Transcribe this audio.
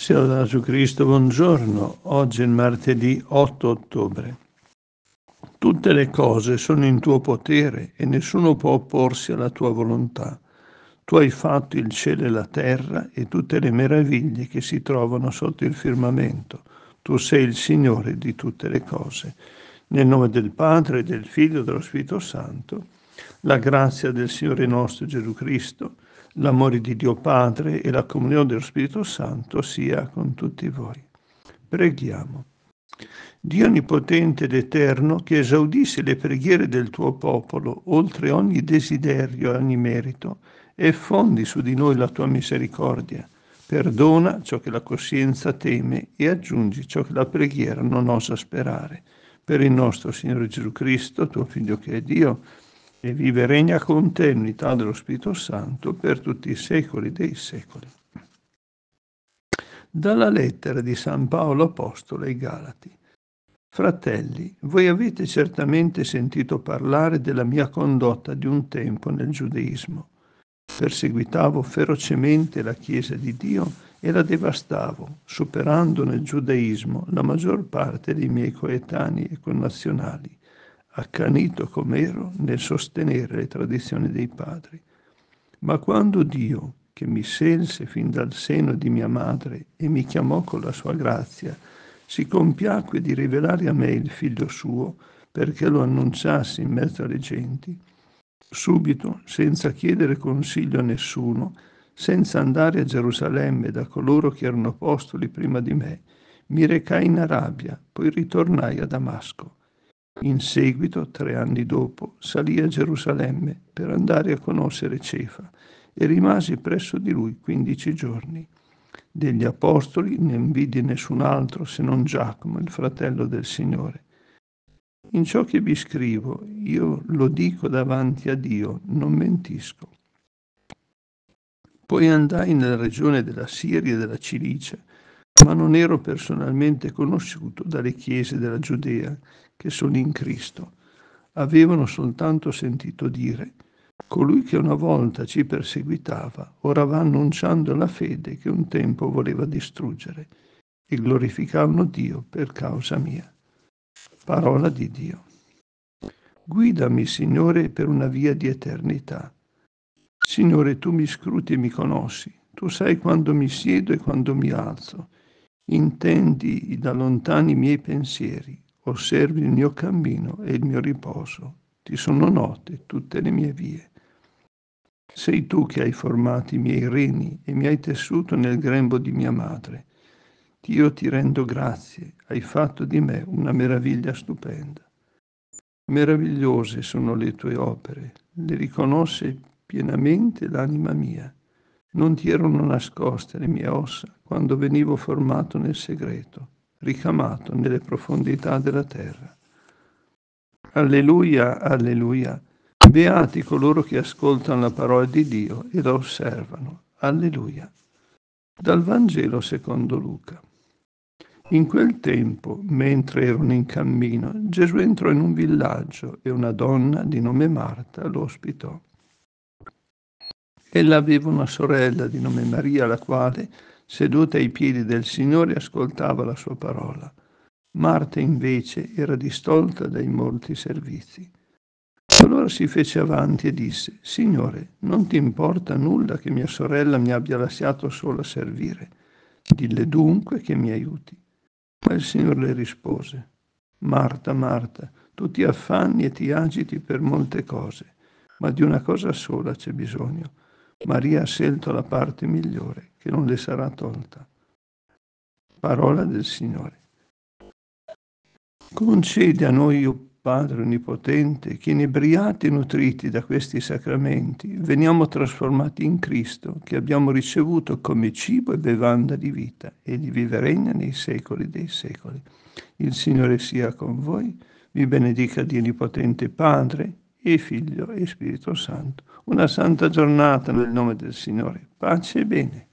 Sia Gesù Cristo, buongiorno. Oggi è martedì 8 ottobre. Tutte le cose sono in tuo potere e nessuno può opporsi alla tua volontà. Tu hai fatto il cielo e la terra e tutte le meraviglie che si trovano sotto il firmamento. Tu sei il Signore di tutte le cose. Nel nome del Padre, del Figlio e dello Spirito Santo, la grazia del Signore nostro Gesù Cristo, l'amore di Dio Padre e la comunione dello Spirito Santo sia con tutti voi. Preghiamo. Dio Onnipotente ed Eterno, che esaudissi le preghiere del tuo popolo oltre ogni desiderio e ogni merito, e fondi su di noi la tua misericordia. Perdona ciò che la coscienza teme e aggiungi ciò che la preghiera non osa sperare. Per il nostro Signore Gesù Cristo, tuo Figlio che è Dio, e vive e regna con te in unità dello Spirito Santo per tutti i secoli dei secoli. Dalla lettera di San Paolo Apostolo ai Galati. Fratelli, voi avete certamente sentito parlare della mia condotta di un tempo nel giudaismo. Perseguitavo ferocemente la Chiesa di Dio e la devastavo, superando nel giudaismo la maggior parte dei miei coetanei e connazionali accanito com'ero nel sostenere le tradizioni dei padri. Ma quando Dio, che mi scelse fin dal seno di mia madre e mi chiamò con la sua grazia, si compiacque di rivelare a me il figlio suo perché lo annunciassi in mezzo alle genti, subito, senza chiedere consiglio a nessuno, senza andare a Gerusalemme da coloro che erano apostoli prima di me, mi recai in Arabia, poi ritornai a Damasco. In seguito, tre anni dopo, salì a Gerusalemme per andare a conoscere Cefa e rimasi presso di lui quindici giorni. Degli apostoli non vidi nessun altro se non Giacomo, il fratello del Signore. In ciò che vi scrivo, io lo dico davanti a Dio, non mentisco. Poi andai nella regione della Siria e della Cilicia, ma non ero personalmente conosciuto dalle chiese della Giudea che sono in Cristo. Avevano soltanto sentito dire, colui che una volta ci perseguitava, ora va annunciando la fede che un tempo voleva distruggere, e glorificavano Dio per causa mia. Parola di Dio. Guidami, Signore, per una via di eternità. Signore, tu mi scruti e mi conosci, tu sai quando mi siedo e quando mi alzo. Intendi da lontani i miei pensieri, osservi il mio cammino e il mio riposo, ti sono note tutte le mie vie. Sei tu che hai formato i miei reni e mi hai tessuto nel grembo di mia madre. Dio ti rendo grazie, hai fatto di me una meraviglia stupenda. Meravigliose sono le tue opere, le riconosce pienamente l'anima mia. Non ti erano nascoste le mie ossa quando venivo formato nel segreto ricamato nelle profondità della terra. Alleluia, alleluia. Beati coloro che ascoltano la parola di Dio e la osservano. Alleluia. Dal Vangelo secondo Luca. In quel tempo, mentre erano in cammino, Gesù entrò in un villaggio e una donna di nome Marta lo ospitò. Ella aveva una sorella di nome Maria, la quale seduta ai piedi del Signore, ascoltava la sua parola. Marta invece era distolta dai molti servizi. Allora si fece avanti e disse, Signore, non ti importa nulla che mia sorella mi abbia lasciato sola a servire? Dille dunque che mi aiuti. Ma il Signore le rispose, Marta, Marta, tu ti affanni e ti agiti per molte cose, ma di una cosa sola c'è bisogno. Maria ha scelto la parte migliore, che non le sarà tolta. Parola del Signore. Concedi a noi, o Padre Onnipotente, che inebriati e nutriti da questi sacramenti veniamo trasformati in Cristo, che abbiamo ricevuto come cibo e bevanda di vita, e di vive regna nei secoli dei secoli. Il Signore sia con voi, vi benedica Dio Onnipotente Padre, e Figlio e Spirito Santo. Una santa giornata nel nome del Signore. Pace e bene.